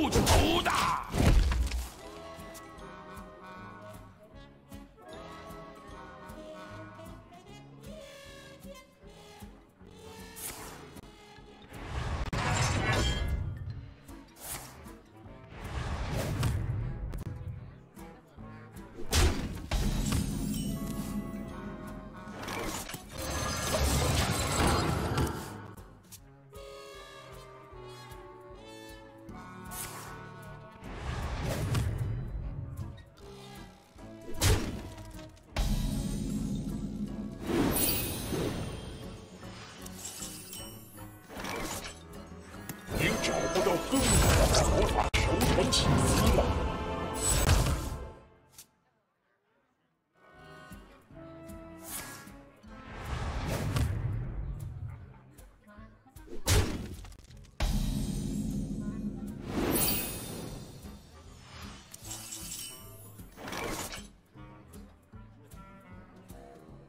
不土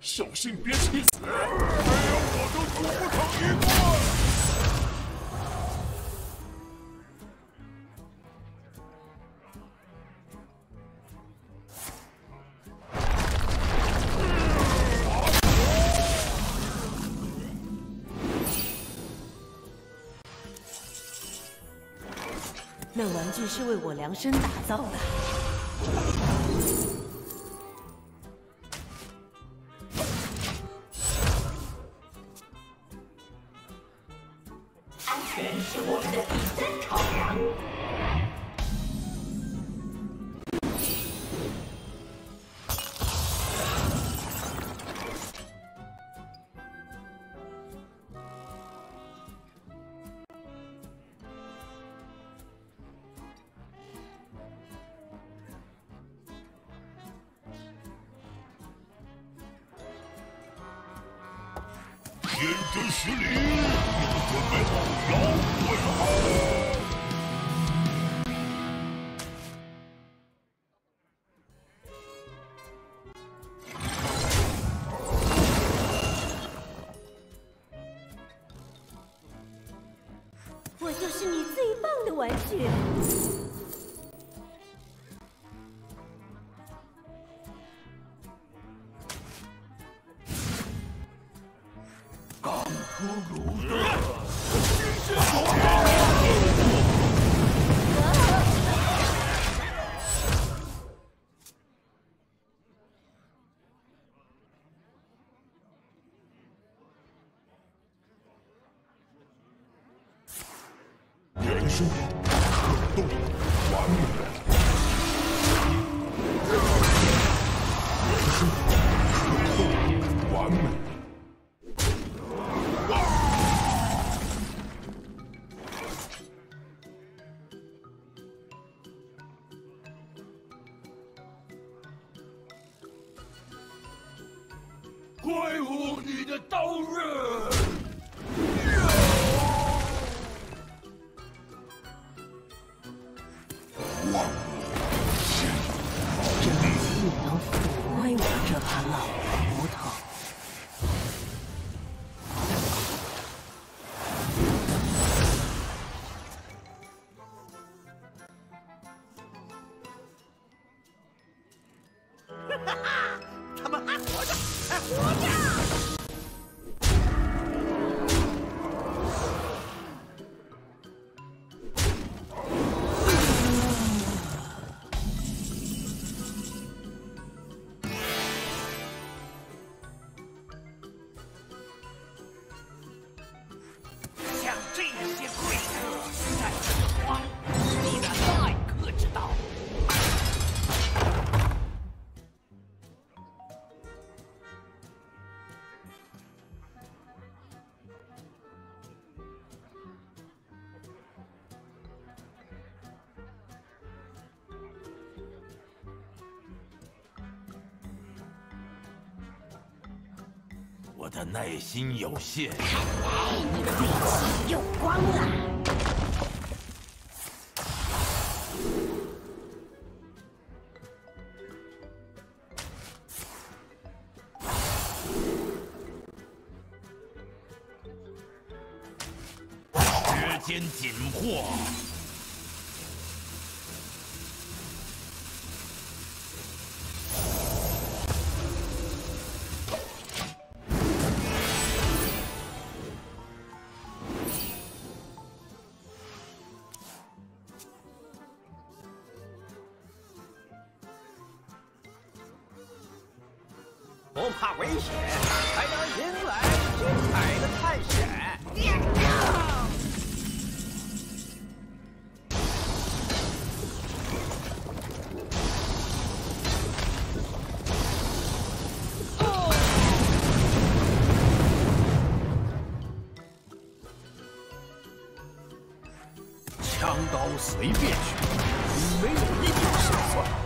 小心别气死。没有我都组不成一个那玩具是为我量身打造的。挥舞你的刀刃。我的耐心有限。看来你的力气用光了。随便选，没有一点胜算。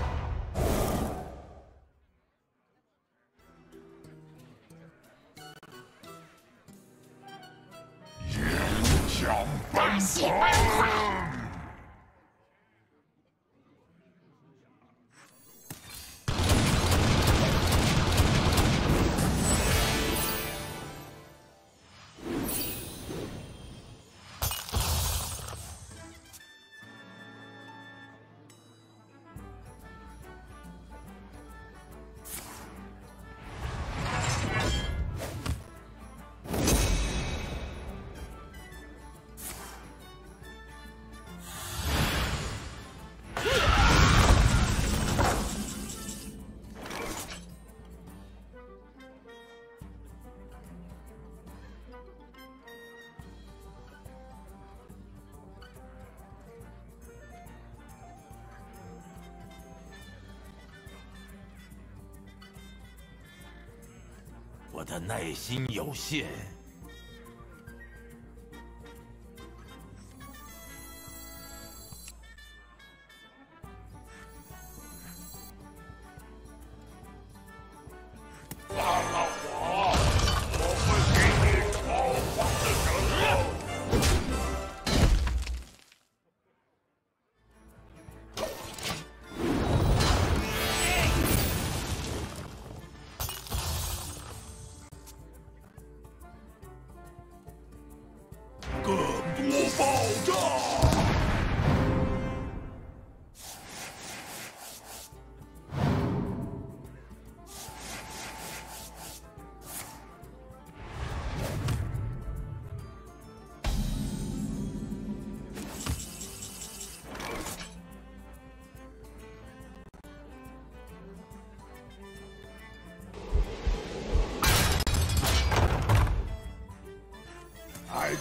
我的耐心有限。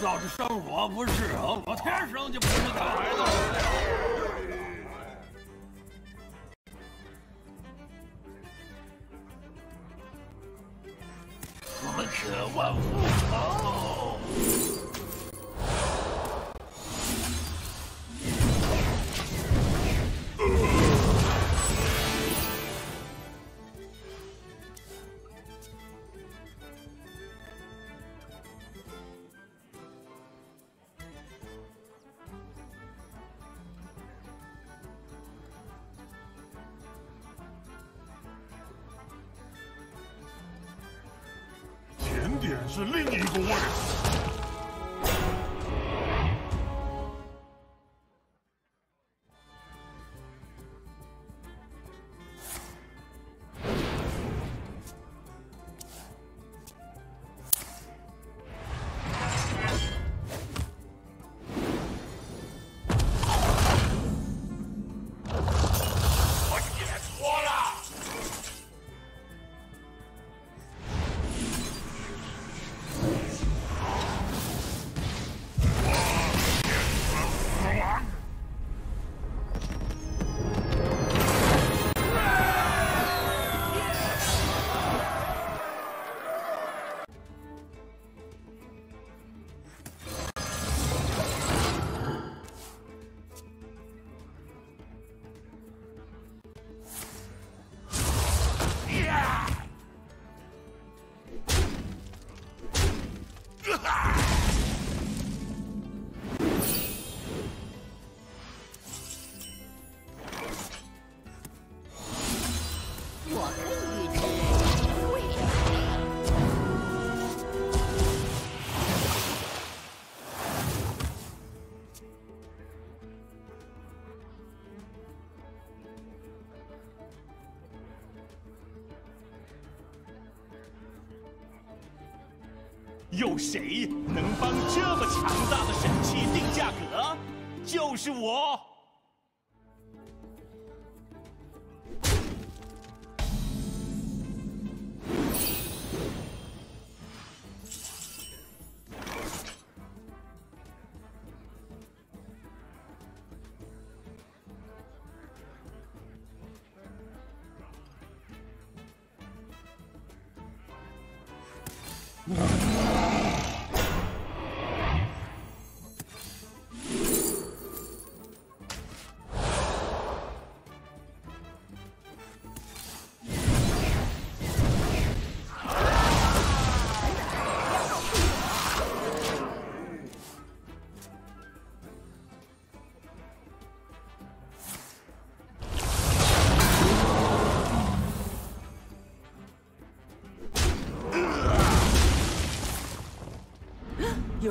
要是生活不适合我，天生就不是个孩子。我们渴望有谁能帮这么强大的神器定价格？就是我。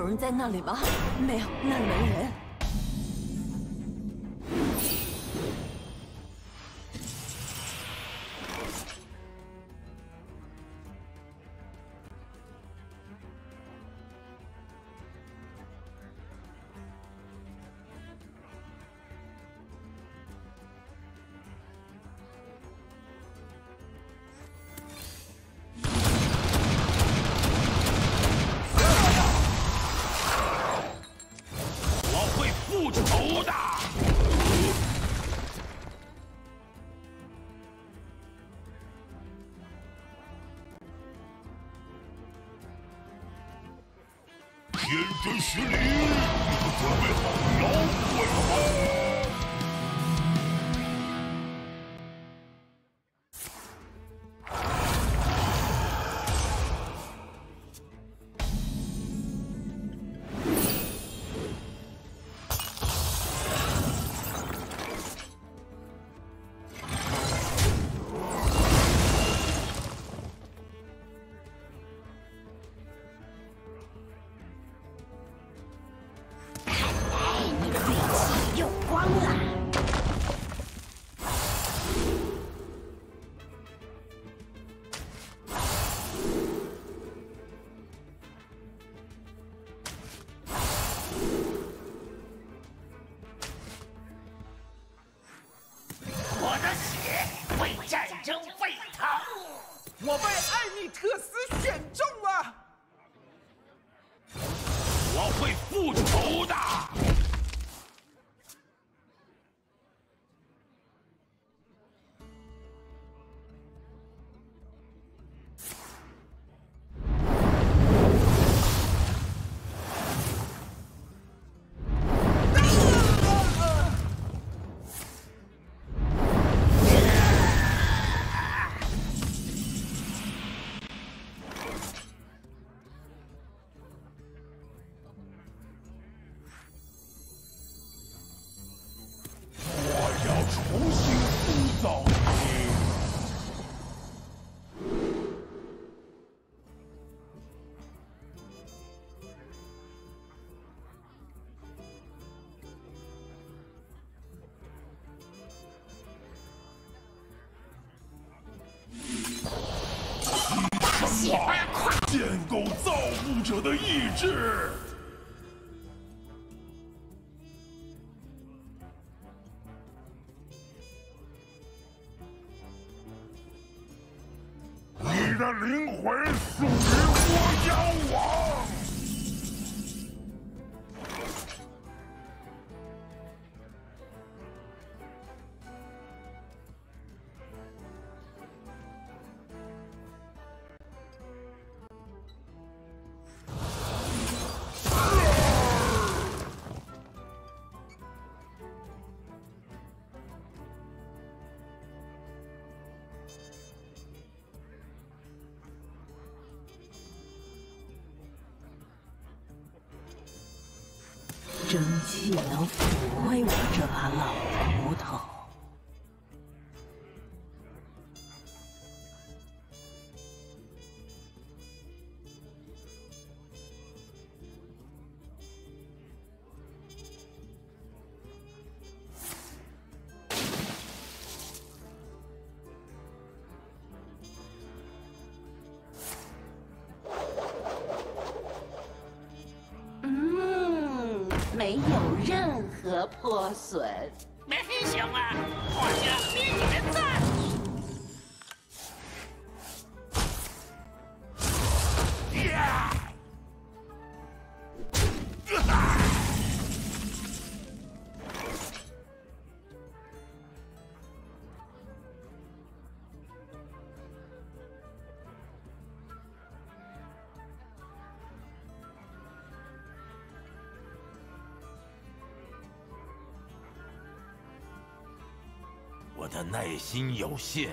有人在那里吗？没有，那里没人。我的意志。争气能抚慰我这把老骨头。耐心有限。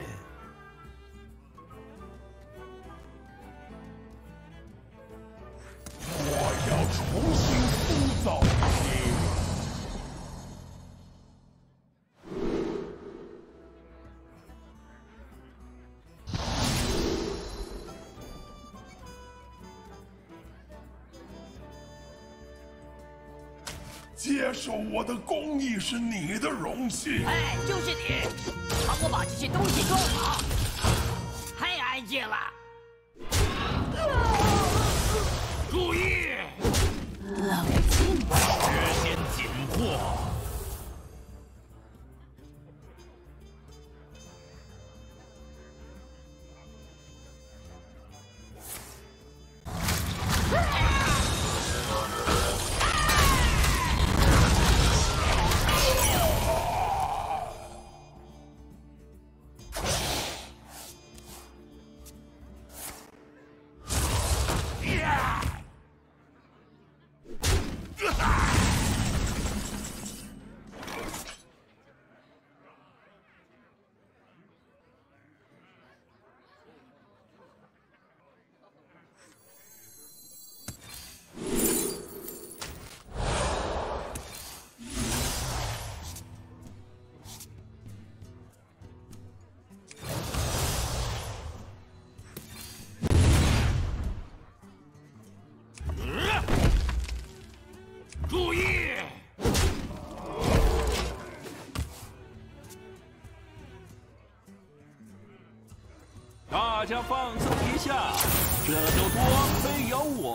接受我的工艺是你的荣幸。哎，就是你，帮我把这些东西装好。大家放松一下，这就多亏有我。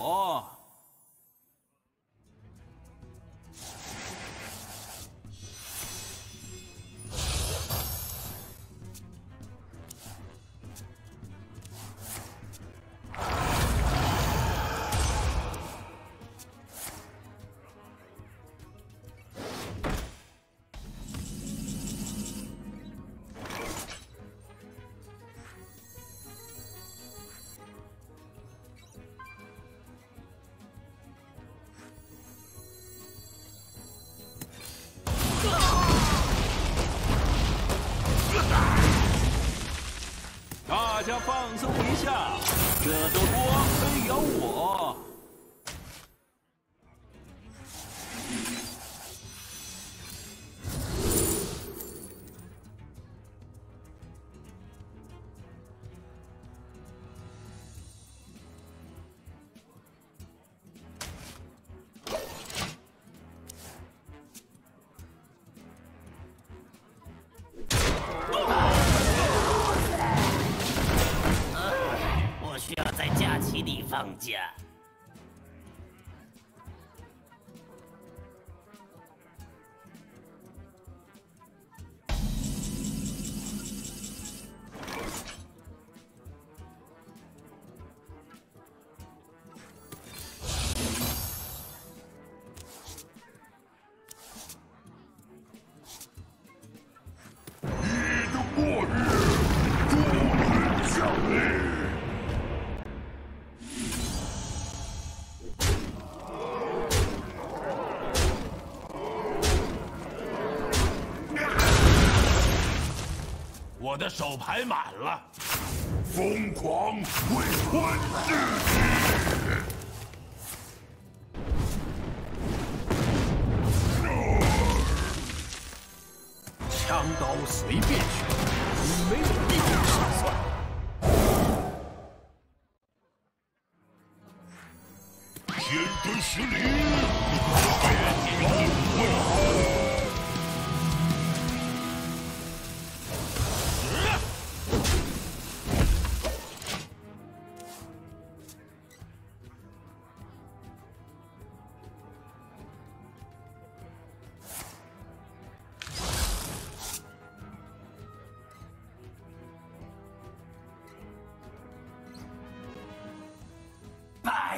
大家放松一下，这都多没有。我的手牌满了，疯狂会吞噬你。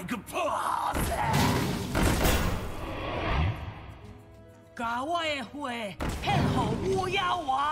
个 pose。甲我的血献给乌鸦王。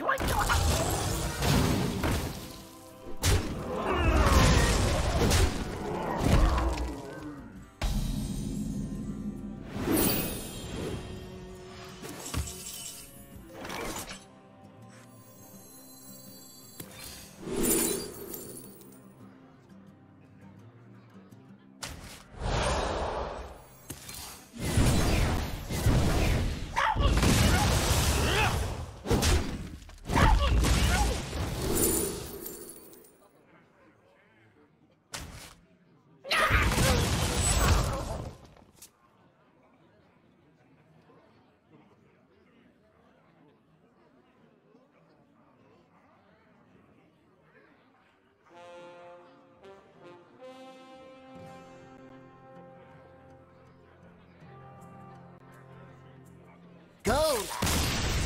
21 to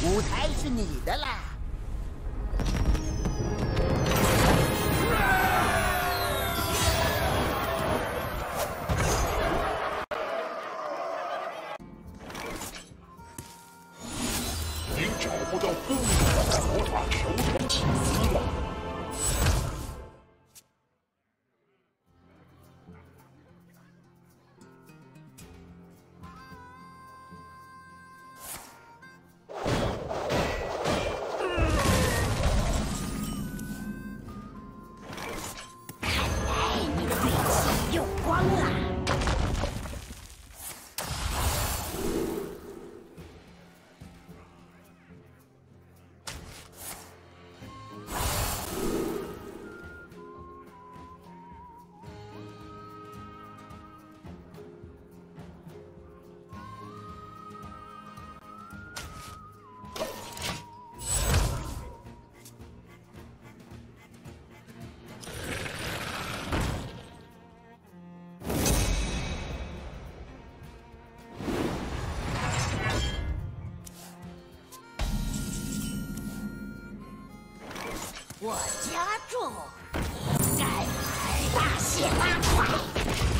舞台是你的啦。我家住，该来大卸八块。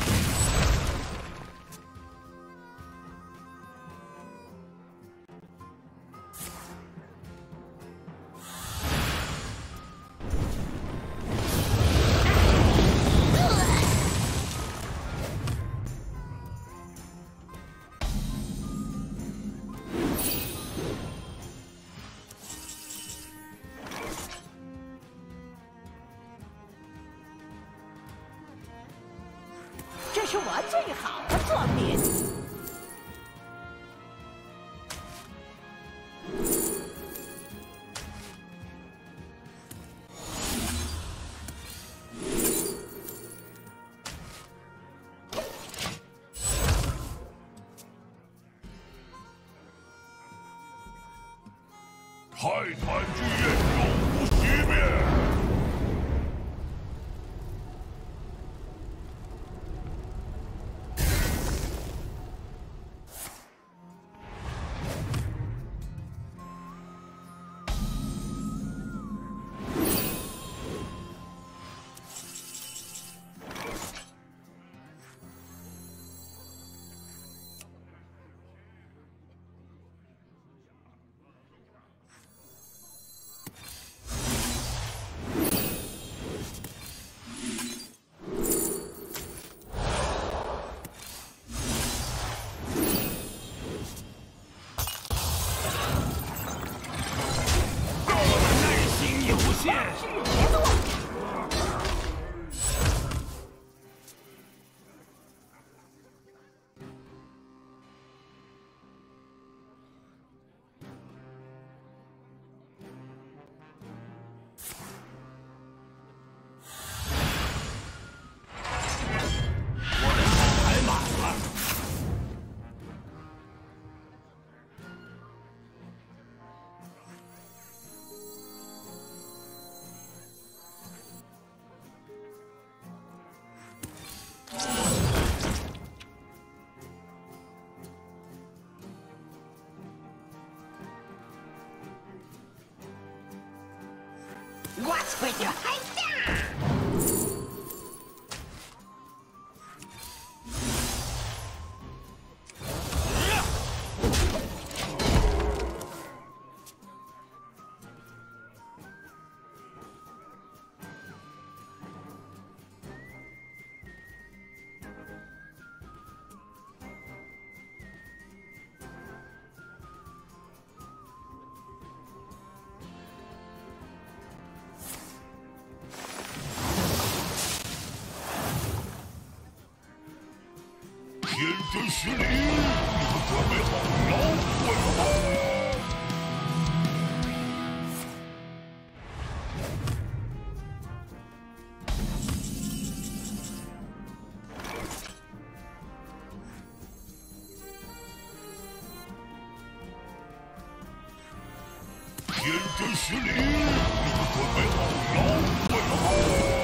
はい。天真十里，你们准备好，老准备好。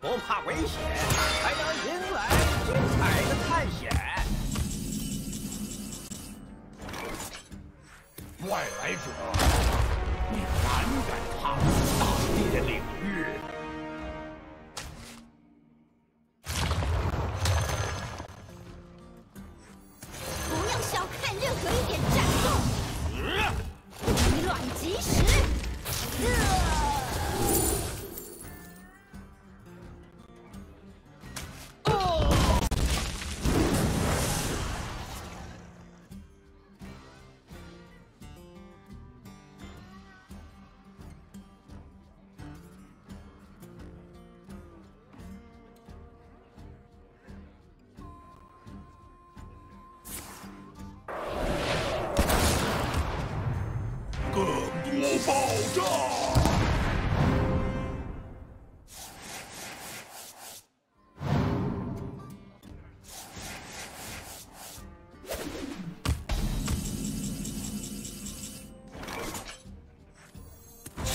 不怕危险，才能迎来精彩的探险。外来者，你胆敢踏入大地的领域？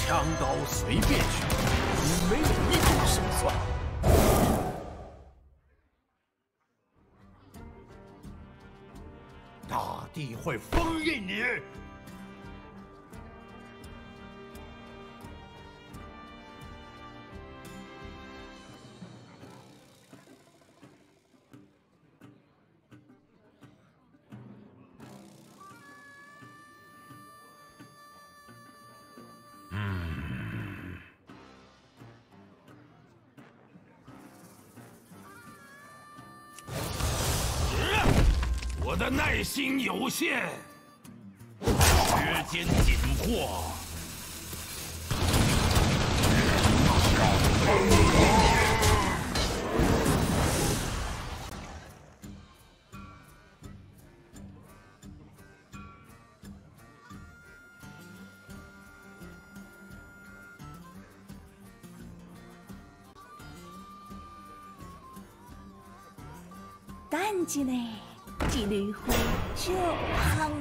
枪刀随便取，没有一点胜算。大地会封印你。的耐心有限，时间紧迫。等一呢。一缕花就香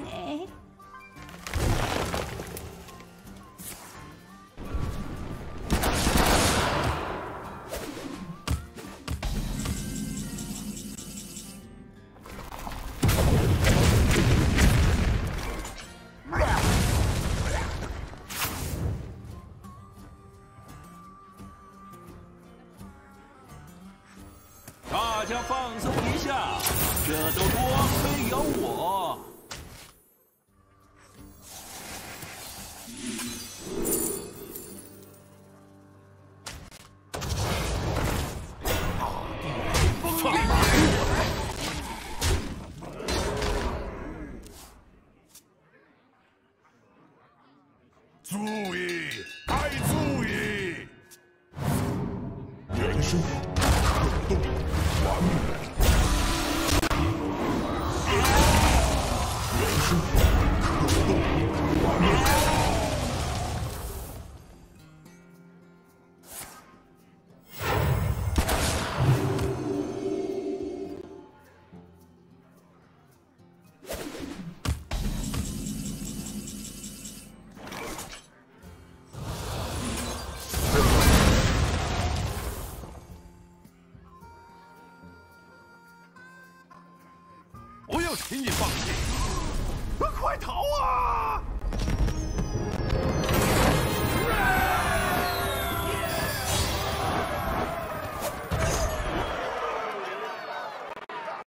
请你，